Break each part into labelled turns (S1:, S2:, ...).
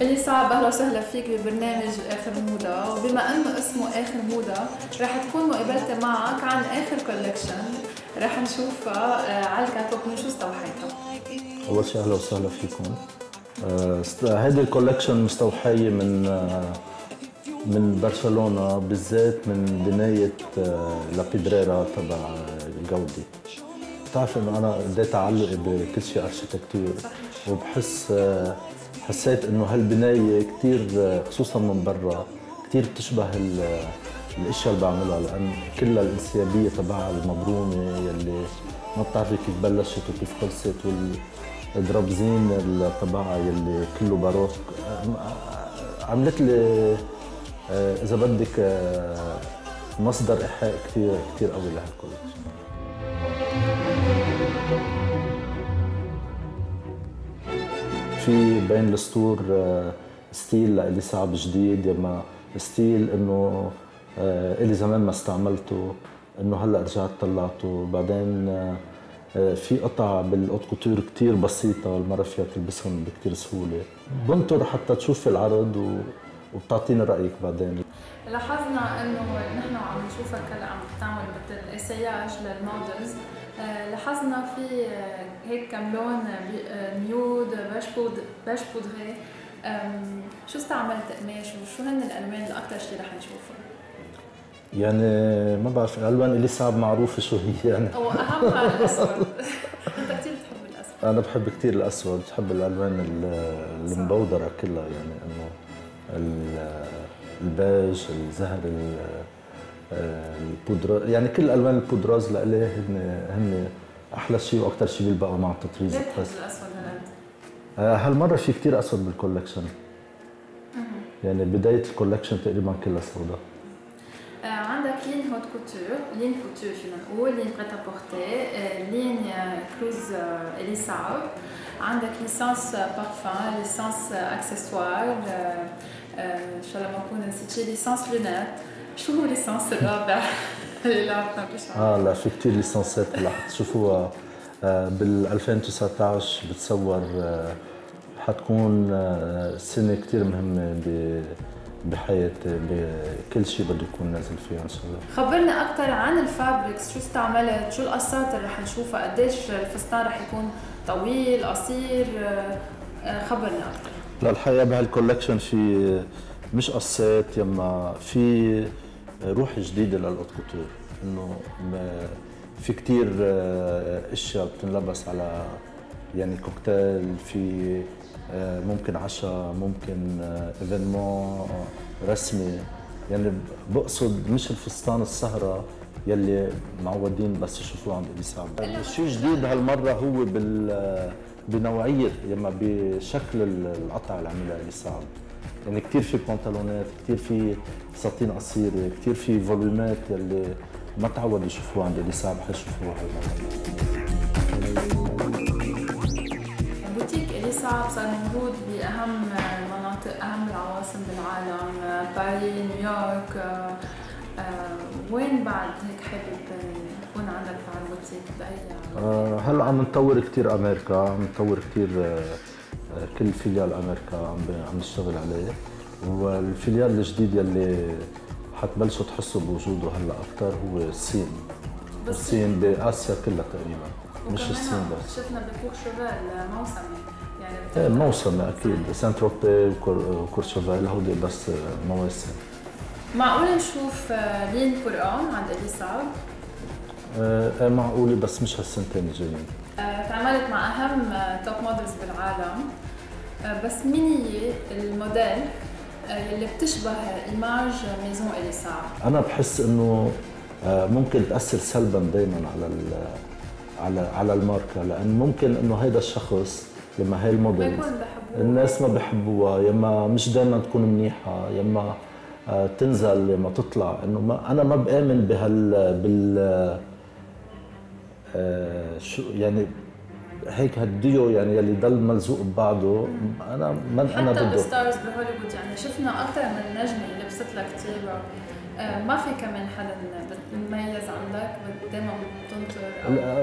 S1: إيلي صعب أهلا وسهلا فيك ببرنامج آخر موضة. وبما إنه اسمه آخر موضة رح تكون مقابلتي معك عن آخر collection رح نشوفها آه، على ال catwalk. من شو استوحيتها
S2: اول شيء أهلا وسهلا فيكم. آه، است- هيدي ال collection مستوحية من آه، من برشلونة بالذات من بناية آه، La Pedrera تبع Gaudí. بتعرف إنه أنا بدي تعلقي بكل شيء architecture وبحس آه، حسيت إنه هالبناية كثير خصوصا من برا كثير بتشبه ال- الأشياء اللي بعملها لأن كلها الأنسيابية تبعها المبرومة يلي ما بتعرفي كيف بلشت وكيف خلصت والدرابزين تبعها يلي كله باروك. عملت لي آه، إذا بدك آه، مصدر ايحاء كثير كثير قوي لهالكولكشن في بين السطور آه، style لإيلي صعب جديد يما style إنه آه، إلي زمان ما استعملته إنه هلأ رجعت طلعته. بعدين آه، في قطع بال haute couture كثير بسيطة المره فيها تلبسهم بكثير سهولة. بنطر حتى تشوفي العرض و... وبتعطيني رأيك بعدين.
S1: لاحظنا إنه نحن وعم نشوفك هلأ عم تعمل مثل essayage لل models لاحظنا في هيك كم لون nude beige poudre beige شو استعملت قماش وشو هن الالوان اللي أكثر شيء رح نشوفه؟
S2: يعني ما بعرف الألوان إيلي صعب معروفة شو هي يعني.
S1: هو اهمها الأسود. أنت كثير بتحب الأسود.
S2: أنا بحب كثير الأسود. بحب الألوان ال- المبودرة كلها يعني إنه ال- البيج الزهر ال- آه، البودرة يعني كل الالوان ال poudrés لإلي هن هن أحلى شيء وأكثر شيء بيلبقوا مع التطريز.
S1: ليه
S2: بس
S1: الأسود هالقد؟
S2: آه، هالمرة في كثير أسود بال collection. يعني بداية ال collection تقريبا كلها سوداء.
S1: آه، عندك ligne haute couture ligne couture فينا نقول ligne prêt-à-porter ligne آه، كروز آه، إيلي صعب عندك licence parfum licence accessoires إن شاء الله ما اكون نسيت licence lunettes. شو هو licence الرابع؟
S2: آه لا في كثير licence ات هلا حتشوفوها بال 2019 بتصور حتكون سنه كثير مهمه ب- بحياتي بكل شيء بده يكون نازل فيها ان شاء الله
S1: خبرنا أكثر عن ال fabrics. شو استعملت شو القصات اللي رح نشوفها؟ قديش الفستان رح يكون طويل قصير؟ آه، آه، خبرنا أكثر
S2: لا الحقيقة بهال collection في مش قصات يما في روح جديدة لل haute couture انه في كثير أشياء بتنلبس على يعني كوكتيل في آه، ممكن عشاء ممكن événement رسمي. يعني بقصد مش الفستان السهرة يلي معودين بس يشوفوه عند ابي سعد الشيء جديد هالمرة هو بال بنوعية يما بشكل القطع اللي عملها ابي سعد يعني كثير في بنطلونات كثير في فساتين قصيرة كثير في volume ات يلي ما تعودوا يشوفوها عند صعب حيشوفوها هالمره
S1: بوتيك صعب صار موجود بأهم المناطق أهم العواصم بالعالم باريس نيويورك آه، وين بعد هيك حابب يكون عندك بعد بوتيك بأي
S2: آه، هلا عم نطور كثير أمريكا عم نطور كثير آه، كل filiale أمريكا عم عم نشتغل عليه. وال filiale الجديد يلي حتبلشوا تحسوا بوجوده هلأ أكثر هو الصين. الصين بآسيا كلها تقريبا مش الصين بس.
S1: شفنا ب Courchevel موسمي يعني
S2: إيه
S1: بتبقى-
S2: موسم أكيد سان تروبي و Courchevel هودي بس مواسم.
S1: معقول نشوف آه، ligne قرآن عند صعب؟
S2: آه، إيه معقولة بس مش هالسنتين الجايين.
S1: تعاملت مع أهم top models بالعالم. آه، بس مين هي الموديل آه، اللي بتشبه image maison صعب؟
S2: أنا بحس إنه آه، ممكن تأثر سلبا دائما على على على الماركة لأن ممكن إنه هيدا الشخص لما هاي
S1: ما
S2: الموديل الناس ما بحبوها يما مش دائما تكون منيحة يما آه، تنزل لما تطلع. إنه ما أنا ما بآمن بهال بال آه، شو يعني هيك هالديو يعني يلي ضل ملزوق ببعضه. أنا ما أنا
S1: حتى
S2: ضده.
S1: الستارز بهوليوود يعني شفنا أكثر من نجمة لبست لك كثير آه، ما في كمان حدا بتميز عندك دائما بتنطر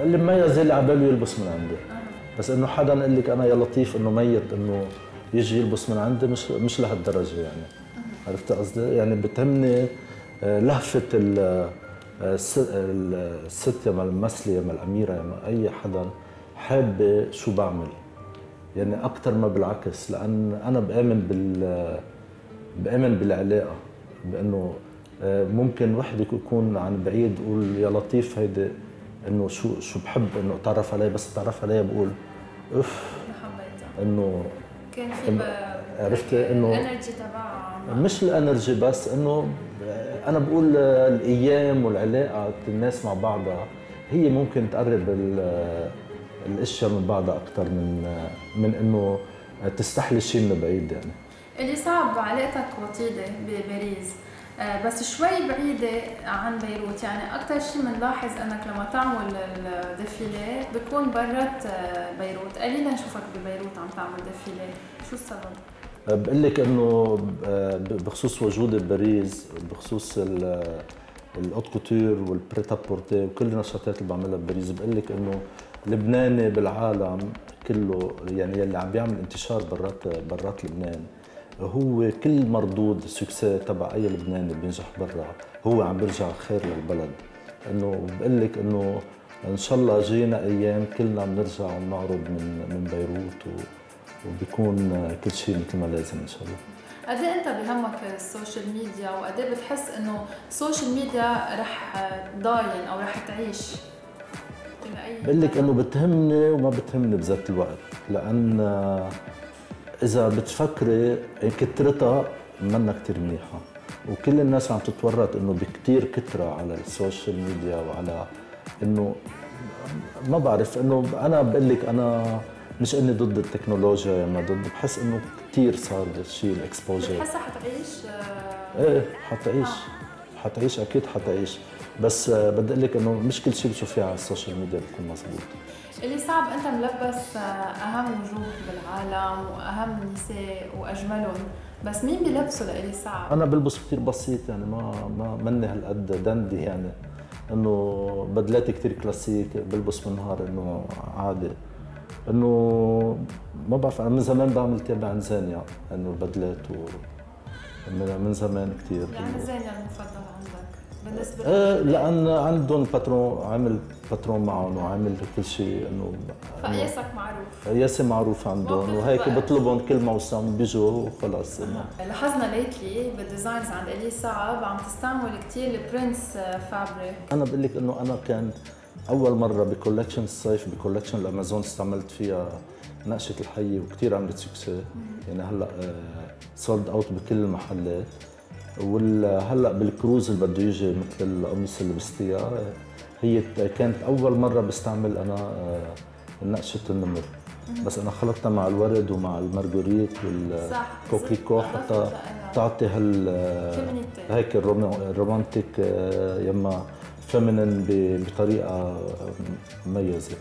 S2: اللي مميز اللي على باله يلبس من عندي.
S1: آه.
S2: بس إنه حدا يقول لك أنا يا لطيف إنه ميت إنه يجي يلبس من عندي مش مش لهالدرجة يعني. عرفت قصدي؟ يعني بتهمني آه، لهفة الست يا الممثله يا الأميرة يا أي حدا حابة شو بعمل؟ يعني أكثر ما بالعكس لأن أنا بآمن بال بآمن بالعلاقة بأنه آه، ممكن وحدة يكون عن بعيد يقول يا لطيف هيدي إنه شو شو بحب إنه أتعرف عليه بس أتعرف عليه بقول اف إنه
S1: كان في
S2: عرفتي إنه
S1: الأنرجي تبعها.
S2: مش الأنرجي بس إنه أنا بقول الأيام والعلاقة الناس مع بعضها هي ممكن تقرب الاشياء من بعضها أكثر من من إنه تستحلي شيء من بعيد يعني.
S1: ايلي صعب علاقتك وطيدة بباريس آه، بس شوي بعيدة عن بيروت. يعني أكثر شيء بنلاحظ أنك لما تعمل ال défilé بكون برات آه، بيروت. قليلا نشوفك ببيروت عم تعمل défilé شو السبب؟
S2: بقول لك إنه آه، بخصوص وجودي بباريس بخصوص ال haute couture وال prêt-à-porter وكل النشاطات اللي بعملها بباريس بقول لك إنه لبناني بالعالم كله يعني يلي عم بيعمل انتشار برات برات لبنان هو كل مردود ال succès تبع أي لبناني بينجح برا هو عم بيرجع خير للبلد. إنه بقول لك إنه إن شاء الله جينا أيام كلنا بنرجع ونعرض من من بيروت و وبيكون كل شيء مثل ما لازم إن شاء الله.
S1: قد إيه أنت بهمك ال social media؟ وقد إيه بتحس إنه ال social media رح تضاين أو رح تعيش
S2: بقول لك إنه بتهمني وما بتهمني بذات الوقت. لأن إذا بتفكري كترتها منا كثير منيحة. وكل الناس عم تتورط إنه بكثير كترة على ال social media وعلى إنه ما بعرف إنه أنا بقول لك أنا مش إني ضد التكنولوجيا ما ضد بحس إنه كثير صار الشيء ال exposure
S1: بتحسها حتعيش
S2: آه إيه حتعيش. آه. حتعيش أكيد حتعيش. بس آه بدي أقول لك إنه مش كل شيء بتشوفيه على ال social media بيكون مزبوط
S1: ايلي صعب أنت ملبس آه، أهم وجوه بالعالم وأهم النساء وأجملهم. بس مين بيلبسوا لإيلي صعب؟
S2: أنا بلبس كثير بسيط يعني ما ما مني هالقد dandy يعني. إنه بدلاتي كثير كلاسيك بلبس بالنهار إنه عادي. إنه ما بعرف أنا من زمان بعمل تابع عن زينيا إنه البدلات و من زمان كثير
S1: يعني زينيا المفضل عندك بالنسبة
S2: إيه لأن عندهم patron عامل patron معهم وعامل كل شيء إنه
S1: فقياسك معروف.
S2: قياسي معروف عندهم وهيك بطلبهم كل موسم بيجوا وخلص. انه
S1: لاحظنا lately بال designs عند ايلي صعب عم تستعمل كثير ال prints
S2: fabric أنا بقول لك إنه أنا كان أول مرة ب collection الصيف ب collection الأمازون استعملت فيها نقشة الحيه وكثير عملت succès يعني هلأ sold out بكل المحلات وهلا بالكروز اللي بده يجي مثل القميص اللي لبستيها هي كانت أول مرة بستعمل أنا آه، نقشه النمر بس أنا خلطتها مع الورد ومع المارغوريت والكوكيكو حتى تعطي هال هيك ال romantique آه، يما féminine بطريقه مميزه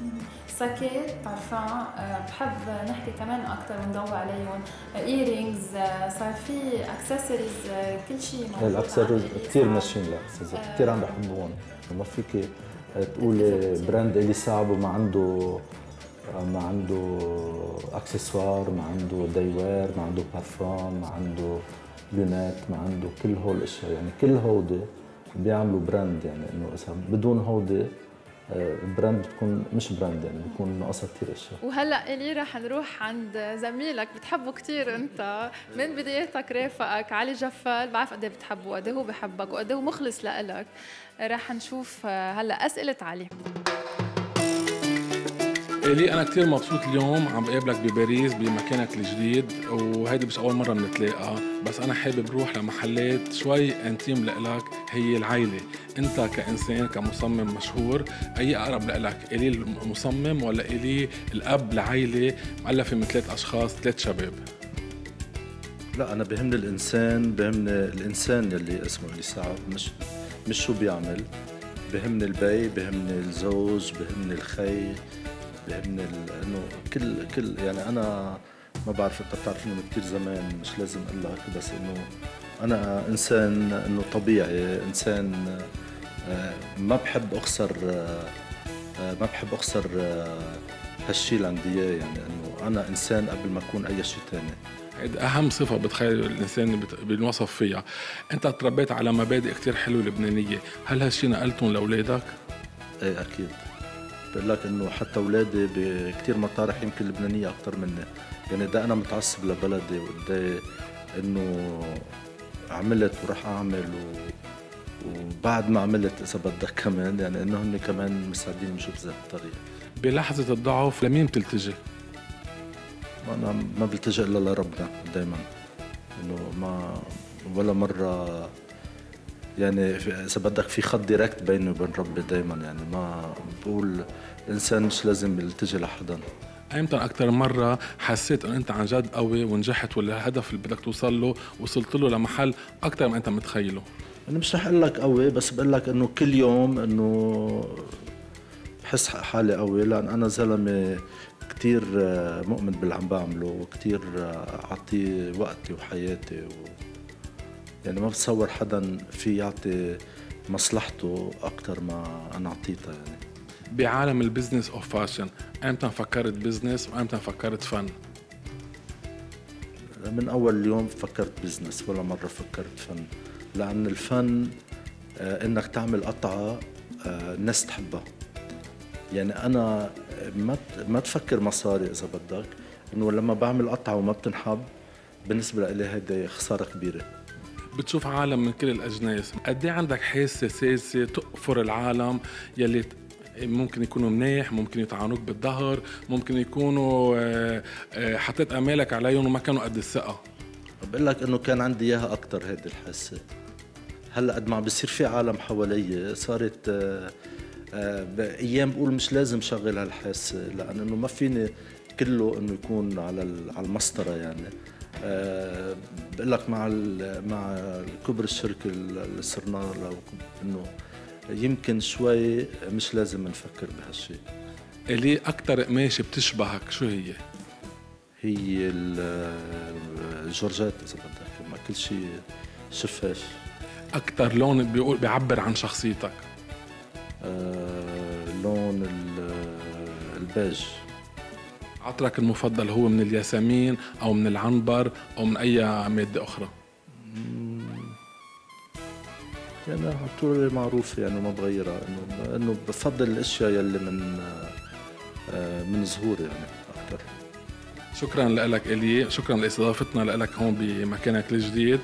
S1: ساكيت بارفان بحب نحكي كمان أكثر ونضوي عليهم. earrings صار في اكسسوارز كل شيء موجود
S2: الاكسسوارز كثير ماشيين الاكسسوارز كثير عم بحبهم. ما فيك تقولي brand ايلي صعب وما عنده ما عنده اكسسوار ما عنده ديوار ما عنده بارفان ما عنده lunettes ما عنده كل هول الأشياء. يعني كل هودي بيعملوا brand يعني إنه إذا بدون هودي ال brand آه، بتكون مش brand يعني بيكون ناقصها كثير أشياء.
S1: وهلأ ايلي رح نروح عند زميلك بتحبه كثير أنت. من بداياتك رافقك؟ علي جفال بعرف قد إيه بتحبه وقد إيه هو بحبك وقد إيه هو مخلص لإلك. رح نشوف هلأ أسئلة علي.
S3: ايلي أنا كثير مبسوط اليوم عم بقابلك بباريس بمكانك الجديد وهيدي مش أول مرة بنتلاقى بس أنا حابب روح لمحلات شوي intime لإلك هي العيلة أنت كإنسان كمصمم مشهور أي أقرب لإلك؟ ايلي المصمم ولا ايلي الأب لعيلة مؤلفة من ثلاث أشخاص ثلاث شباب.
S2: لا أنا بهمني الإنسان بهمني الإنسان يلي اسمه ايلي صعب مش مش شو بيعمل. بهمني البي بهمني الزوج بهمني الخي. بهمني إنه كل كل يعني أنا ما بعرف أنت بتعرفني من كثير زمان مش لازم أقول لك بس إنه أنا إنسان إنه طبيعي إنسان آه، ما بحب أخسر آه، ما بحب أخسر آه، هالشيء اللي عندي إياه يعني إنه أنا إنسان قبل ما أكون أي شيء ثاني
S3: أهم صفة بتخيل الإنسان بينوصف فيها. أنت تربيت على مبادئ كتير حلوة لبنانية. هل هالشي نقلتهم لأولادك؟
S2: إيه أكيد. بقول لك إنه حتى أولادي بكثير مطارح يمكن لبنانية أكثر مني. يعني ده أنا متعصب لبلدي وقد إنه عملت وراح أعمل و... وبعد ما عملت إذا بدك كمان يعني إنه هن كمان مساعدين يمشوا بذات الطريق
S3: بلحظة الضعف لمين بتلتجي
S2: أنا ما بلتجئ إلا لربنا دائما إنه ما ولا مرة يعني إذا بدك في خط ديركت بيني وبين ربي دائما يعني ما بقول الانسان مش لازم يلتجي لحدا.
S3: ايمتى أكثر مرة حسيت إنه أنت عن جد قوي ونجحت ولا الهدف اللي بدك توصل له وصلت له لمحل أكثر ما أنت متخيله؟
S2: أنا مش رح أقول لك قوي بس بقول لك إنه كل يوم إنه بحس حالي قوي لأن أنا زلمة كثير مؤمن باللي عم بعمله وكثير أعطيه وقتي وحياتي و يعني ما بتصور حدا في يعطي مصلحته أكثر ما أنا اعطيتها يعني.
S3: بعالم ال business of fashion ايمتى فكرت business وايمتى فكرت فن؟
S2: من أول يوم فكرت business ولا مرة فكرت فن. لأن الفن آه، إنك تعمل قطعة آه، الناس تحبها. يعني أنا ما ما تفكر مصاري إذا بدك إنه لما بعمل قطعة وما بتنحب بالنسبة لي هيدي خسارة كبيرة.
S3: بتشوف عالم من كل الأجناس. قد إيه عندك حاسة ساسة تقفر العالم يلي ممكن يكونوا منيح ممكن يطعنوك بالظهر ممكن يكونوا آه، آه، حطيت آمالك عليهم وما كانوا قد الثقة.
S2: بقول لك إنه كان عندي إياها أكثر هيدي الحاسة. هلأ قد ما عم بصير في عالم حوالي صارت آه، بايام بقول مش لازم شغل هالحاسة لأن إنه ما فيني كله إنه يكون على على المسطرة يعني. بقول لك مع مع كبر الشركة اللي صرنا له إنه يمكن شوي مش لازم نفكر بهالشيء
S3: اللي أكثر قماشه بتشبهك شو هي؟
S2: هي ال- الجورجات إذا بدك ما كل شيء شفاف.
S3: أكثر لون بيقول بيعبر عن شخصيتك؟
S2: آه، لون ال- البيج.
S3: عطرك المفضل هو من الياسمين أو من العنبر أو من أي مادة أخرى؟
S2: يعني على طول معروفة يعني ما بغيرها انه إنه بفضل الأشياء يلي من آه، من زهور يعني أكثر
S3: شكرا لك إلي شكرا لإستضافتنا لك هون بمكانك الجديد.